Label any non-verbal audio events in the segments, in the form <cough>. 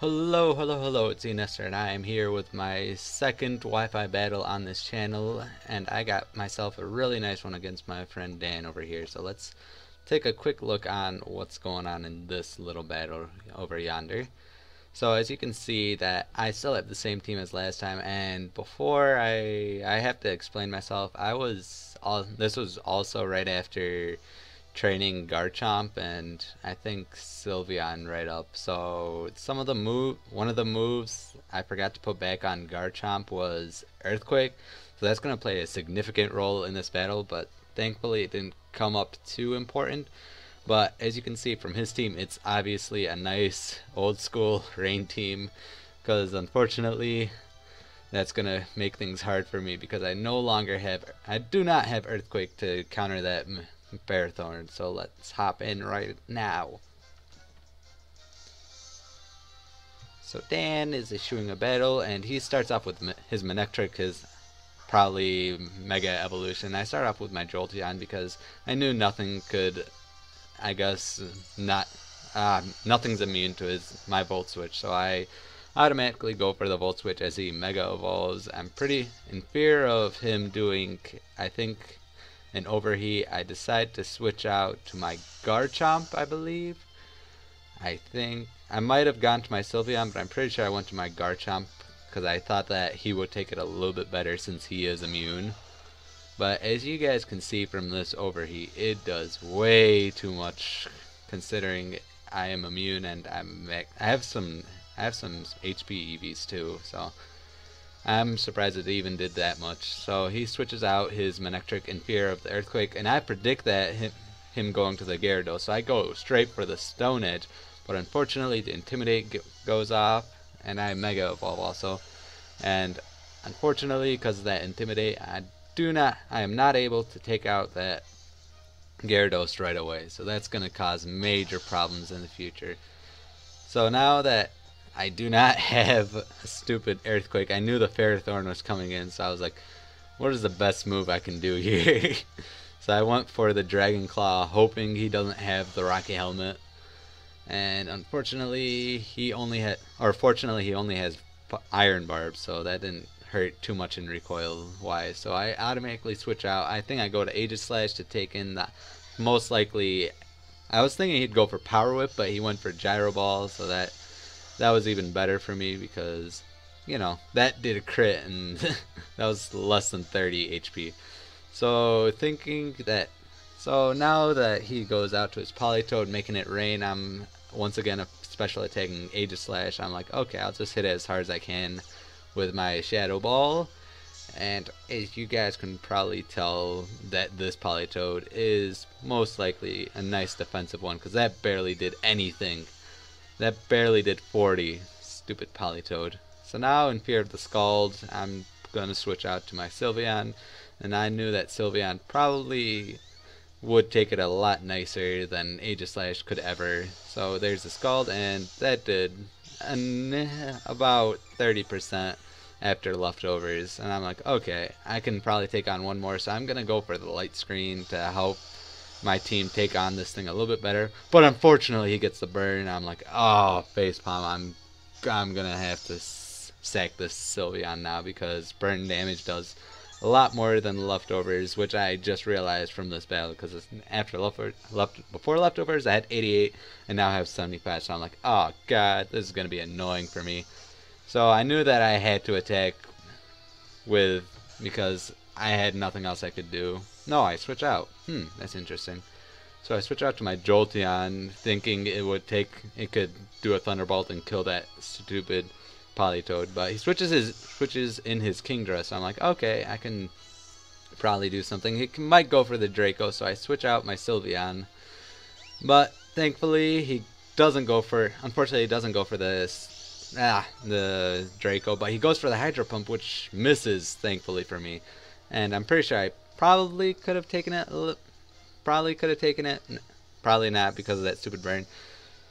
Hello, hello, hello, it's Enestor, and I am here with my second Wi-Fi battle on this channel, and I got myself a really nice one against my friend Dan over here, so let's take a quick look on what's going on in this little battle over yonder. So as you can see that I still have the same team as last time, and before I I have to explain myself, I was all this was also right after training Garchomp and I think Sylveon right up. So some of the move, one of the moves I forgot to put back on Garchomp was Earthquake. So that's going to play a significant role in this battle, but thankfully it didn't come up too important. But as you can see from his team, it's obviously a nice old school <laughs> rain team because unfortunately that's going to make things hard for me because I no longer have, I do not have Earthquake to counter that Ferrothorn. So let's hop in right now. So Dan is issuing a battle, and he starts off with his Manectric, his probably Mega Evolution. I start off with my Jolteon because I knew nothing could, I guess, not, uh, nothing's immune to his my Volt Switch. So I automatically go for the Volt Switch as he Mega Evolves. I'm pretty in fear of him doing, I think, and overheat, I decide to switch out to my Garchomp, I believe. I think I might have gone to my Sylveon, but I'm pretty sure I went to my Garchomp because I thought that he would take it a little bit better since he is immune. But as you guys can see from this overheat, it does way too much considering I am immune and I'm I have some I have some HP EVs too, so I'm surprised it even did that much. So he switches out his Manectric in fear of the Earthquake, and I predict that him, him going to the Gyarados. So I go straight for the Stone Edge, but unfortunately the Intimidate goes off, and I Mega Evolve also. And unfortunately, because of that Intimidate, I do not, I am not able to take out that Gyarados right away. So that's going to cause major problems in the future. So now that I do not <laughs> have a stupid earthquake. I knew the Ferrothorn was coming in, so I was like, what is the best move I can do <laughs> here? so I went for the Dragon Claw, hoping he doesn't have the Rocky Helmet. And unfortunately, he only had, or fortunately, he only has Iron Barb, so that didn't hurt too much in recoil wise. So I automatically switch out. I think I go to Aegislash to take in the most likely. I was thinking he'd go for Power Whip, but he went for Gyro Ball, so that that was even better for me because you know that did a crit and <laughs> that was less than 30 HP so thinking that so now that he goes out to his Politoed making it rain I'm once again a special attacking Aegislash I'm like okay I'll just hit it as hard as I can with my Shadow Ball. And as you guys can probably tell that this Politoed is most likely a nice defensive one because that barely did anything that barely did 40. Stupid Politoed. So now, in fear of the Scald, I'm going to switch out to my Sylveon. And I knew that Sylveon probably would take it a lot nicer than Aegislash could ever. So there's the Scald, and that did an, about 30% after leftovers. And I'm like, okay, I can probably take on one more, so I'm going to go for the light screen to help my team take on this thing a little bit better. But unfortunately, he gets the burn. I'm like, oh, facepalm. I'm I'm gonna have to sack this Sylveon now because burn damage does a lot more than leftovers, which I just realized from this battle because it's after leftovers, left before leftovers I had 88 and now I have 75. So I'm like, oh god, this is gonna be annoying for me. So I knew that I had to attack with because I had nothing else I could do. No, I switch out. Hmm, that's interesting. So I switch out to my Jolteon, thinking it would take, it could do a Thunderbolt and kill that stupid Politoed. But he switches his switches in his Kingdra, so I'm like, okay, I can probably do something. He can, might go for the Draco, so I switch out my Sylveon. But thankfully, he doesn't go for. Unfortunately, he doesn't go for this. Ah, the Draco, but he goes for the Hydro Pump, which misses, thankfully for me. And I'm pretty sure I probably could have taken it. Probably could have taken it. Probably not because of that stupid burn.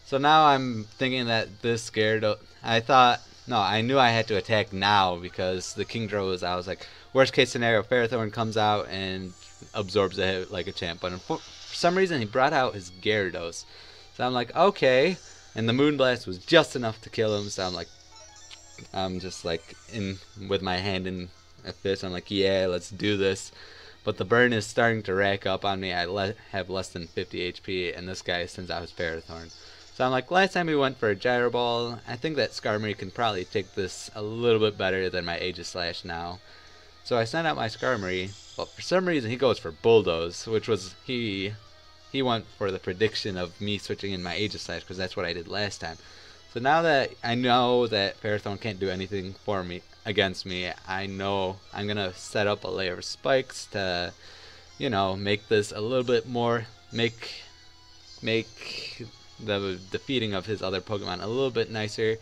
So now I'm thinking that this scared. I thought no, I knew I had to attack now because the Kingdra was. I was like, worst case scenario, Ferrothorn comes out and absorbs a hit like a champ. But for some reason, he brought out his Gyarados. So I'm like, okay, and the Moonblast was just enough to kill him. So I'm like, I'm just like in with my hand in a fist. I'm like, yeah, let's do this. But the burn is starting to rack up on me. I le have less than 50 HP, and this guy sends out his Ferrothorn. So I'm like, last time we went for a Gyro Ball, I think that Skarmory can probably take this a little bit better than my Aegislash now. So I send out my Skarmory, but for some reason he goes for Bulldoze, which was, he he went for the prediction of me switching in my Aegislash, because that's what I did last time. So now that I know that Ferrothorn can't do anything for me, against me, I know I'm going to set up a layer of spikes to, you know, make this a little bit more, make, make the defeating of his other Pokemon a little bit nicer.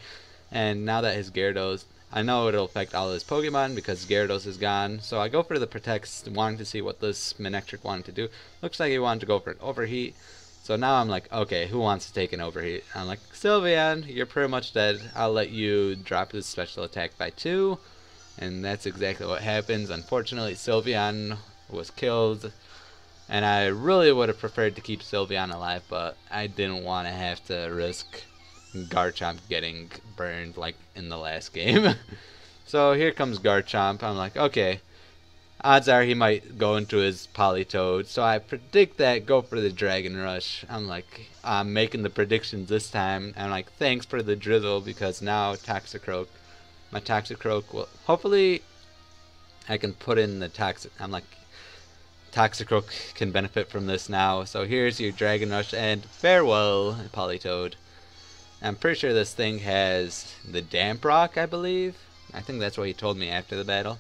And now that his Gyarados, I know it'll affect all his Pokemon because Gyarados is gone. So I go for the Protects, wanting to see what this Manectric wanted to do. Looks like he wanted to go for an Overheat. So now I'm like, okay, who wants to take an Overheat? I'm like, Sylveon, you're pretty much dead. I'll let you drop his special attack by two. And that's exactly what happens. Unfortunately, Sylveon was killed and I really would have preferred to keep Sylveon alive, but I didn't want to have to risk Garchomp getting burned like in the last <laughs> game. so here comes Garchomp. I'm like, okay, odds are he might go into his Politoed. So I predict that, go for the Dragon Rush. I'm like, I'm making the predictions this time. I'm like, thanks for the drizzle because now Toxicroak, my Toxicroak will, hopefully I can put in the Toxic, I'm like, Toxicroak can benefit from this now. So here's your Dragon Rush and farewell, Politoed. I'm pretty sure this thing has the Damp Rock, I believe. I think that's what he told me after the battle.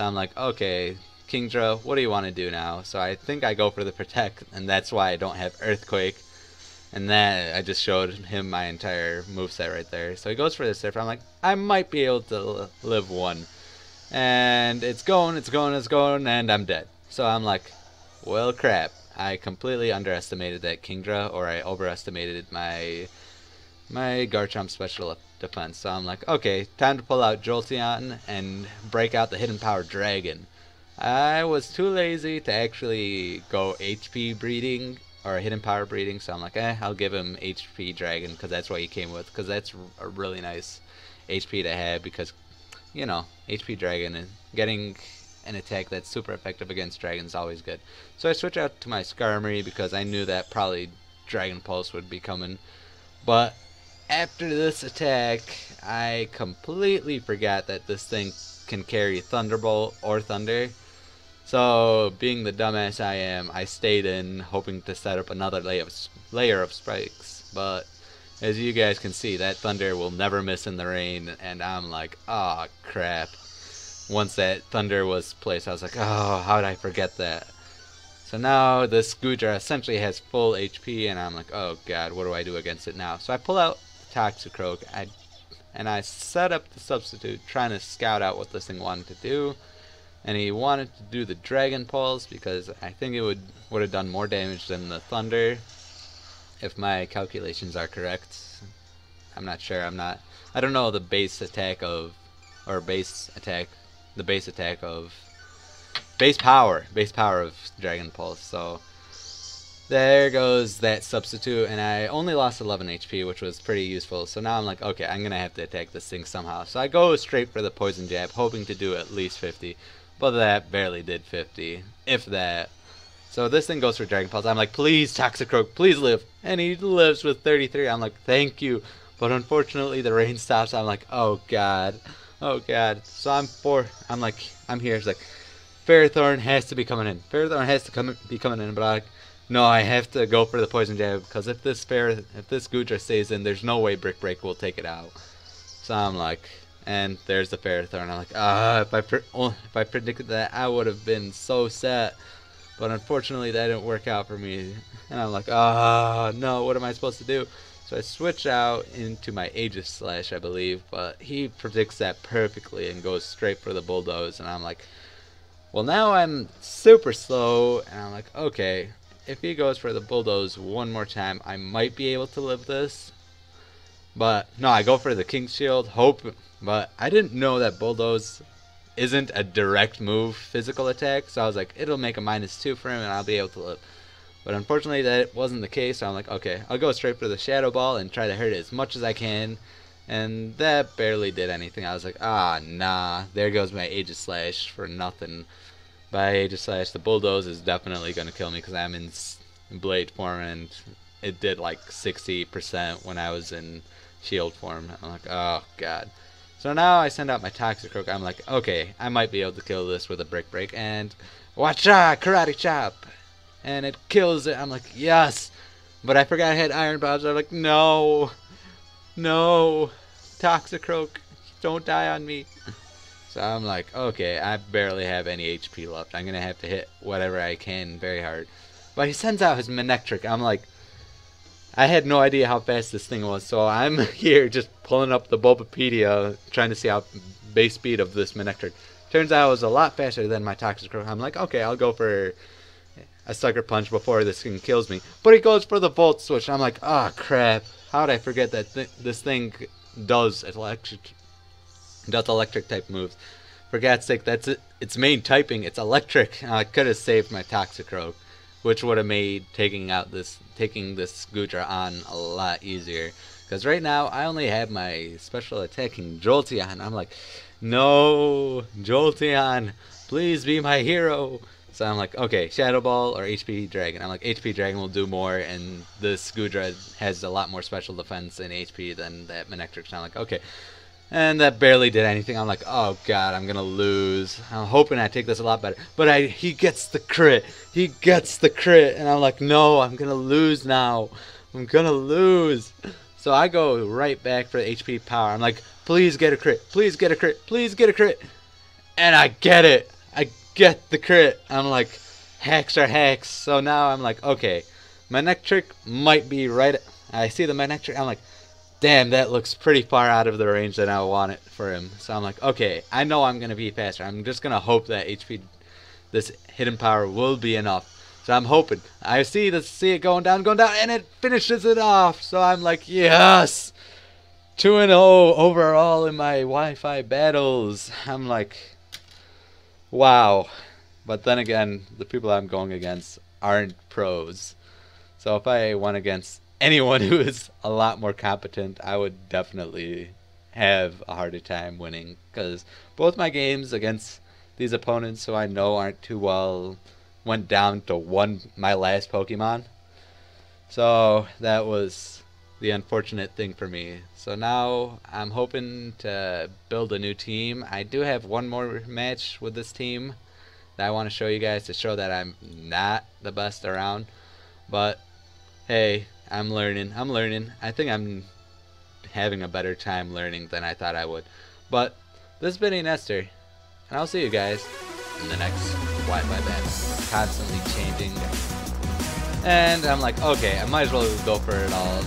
So I'm like, okay, Kingdra, what do you want to do now? So I think I go for the Protect, and that's why I don't have Earthquake. And that, I just showed him my entire moveset right there. So he goes for the Surf. I'm like, I might be able to live one. And it's going, it's going, it's going, and I'm dead. So I'm like, well, crap. I completely underestimated that Kingdra, or I overestimated my my Garchomp special defense. So I'm like, okay, time to pull out Jolteon and break out the Hidden Power Dragon. I was too lazy to actually go HP breeding or Hidden Power breeding, so I'm like, eh, I'll give him HP Dragon because that's what he came with. Because that's a really nice HP to have because, you know, HP Dragon and getting an attack that's super effective against dragons is always good. So I switch out to my Skarmory because I knew that probably Dragon Pulse would be coming. But after this attack, I completely forgot that this thing can carry Thunderbolt or Thunder. So, being the dumbass I am, I stayed in hoping to set up another layer of, layer of spikes. But, as you guys can see, that Thunder will never miss in the rain, and I'm like, oh crap once that thunder was placed, I was like, oh, how did I forget that? So now this Goodra essentially has full HP, and I'm like, oh god, what do I do against it now? So I pull out Toxicroak, I, and I set up the substitute, trying to scout out what this thing wanted to do. And he wanted to do the Dragon Pulse because I think it would would have done more damage than the Thunder, if my calculations are correct. I'm not sure. I'm not. I don't know the base attack of, or base attack the base attack of base power, base power of Dragon Pulse. So there goes that substitute, and I only lost 11 HP, which was pretty useful. So now I'm like, okay, I'm gonna have to attack this thing somehow. So I go straight for the poison jab, hoping to do at least 50, but that barely did 50, if that. So this thing goes for Dragon Pulse. I'm like, please, Toxicroak, please live. And he lives with 33. I'm like, thank you. But unfortunately, the rain stops. I'm like, oh god. Oh god. So I'm four. I'm like, I'm here. It's like, Ferrothorn has to be coming in. Ferrothorn has to come be coming in. But I, no, I have to go for the poison jab because if this fair, if this Goodra stays in, there's no way Brick Break will take it out. So I'm like, and there's the Ferrothorn. I'm like, ah, if I oh, if I predicted that, I would have been so set. But unfortunately, that didn't work out for me. And I'm like, ah, no, what am I supposed to do? So I switch out into my Aegislash, I believe, but he predicts that perfectly and goes straight for the Bulldoze, and I'm like, well, now I'm super slow, and I'm like, okay, if he goes for the Bulldoze one more time, I might be able to live this. But, no, I go for the king Shield, hope, but I didn't know that Bulldoze isn't a direct move physical attack, so I was like, it'll make a minus two for him, and I'll be able to live. But unfortunately, that wasn't the case. So I'm like, okay, I'll go straight for the Shadow Ball and try to hurt it as much as I can. And that barely did anything. I was like, ah, nah. There goes my Aegislash for nothing. By Aegislash, the Bulldoze is definitely going to kill me because I'm in Blade form and it did like 60% when I was in Shield form. I'm like, oh, God. So now I send out my Toxicroak. I'm like, okay, I might be able to kill this with a Brick Break. And watch out, Karate Chop! And it kills it. I'm like, yes! But I forgot I had Iron Barbs. I'm like, no! No! Toxicroak, don't die on me. <laughs> So I'm like, okay, I barely have any HP left. I'm going to have to hit whatever I can very hard. But he sends out his Manectric. I'm like, I had no idea how fast this thing was, so I'm <laughs> here just pulling up the Bulbapedia, trying to see how base speed of this Manectric. Turns out it was a lot faster than my Toxicroak. I'm like, okay, I'll go for a Sucker Punch before this thing kills me. But he goes for the Volt Switch. I'm like, oh crap, how did I forget that th this thing does electric, does electric type moves. For God's sake, that's it. its main typing. It's electric. <laughs> I could have saved my Toxicroak which would have made taking out this taking this Goodra on a lot easier. Because right now I only have my special attacking Jolteon. I'm like, no, Jolteon, please be my hero. So I'm like, okay, Shadow Ball or HP Dragon. I'm like, HP Dragon will do more, and this Goodra has a lot more special defense and HP than that Manectric. So I'm like, okay, and that barely did anything. I'm like, oh god, I'm gonna lose. I'm hoping I take this a lot better. But I he gets the crit. He gets the crit. And I'm like, no, I'm gonna lose now. I'm gonna lose. So I go right back for the HP power. I'm like, please get a crit. Please get a crit. Please get a crit. And I get it. I get the crit. I'm like, hacks are hacks. So now I'm like, okay, Manectric might be right. I see the Manectric. I'm like, damn, that looks pretty far out of the range that I want it for him. So I'm like, okay, I know I'm going to be faster. I'm just going to hope that HP, this hidden power will be enough. So I'm hoping. I see the see it going down, going down, and it finishes it off. So I'm like, yes! 2 and 0 overall in my Wi-Fi battles. I'm like, wow. But then again, the people I'm going against aren't pros. So if I went against anyone who is a lot more competent, I would definitely have a harder time winning because both my games against these opponents who I know aren't too well went down to one my last Pokemon. So that was the unfortunate thing for me. So now I'm hoping to build a new team. I do have one more match with this team that I want to show you guys to show that I'm not the best around. But hey, I'm learning. I'm learning. I think I'm having a better time learning than I thought I would. But this has been Enestor, and I'll see you guys in the next Wi-Fi battle. Constantly changing. And I'm like, okay, I might as well go for it all.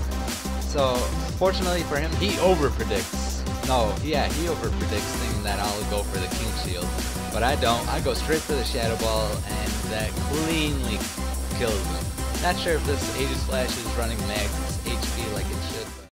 So, fortunately for him, he over-predicts. No, yeah, he over-predicts thinking that I'll go for the King Shield. But I don't. I go straight for the Shadow Ball, and that cleanly kills him. Not sure if this Aegislash is running max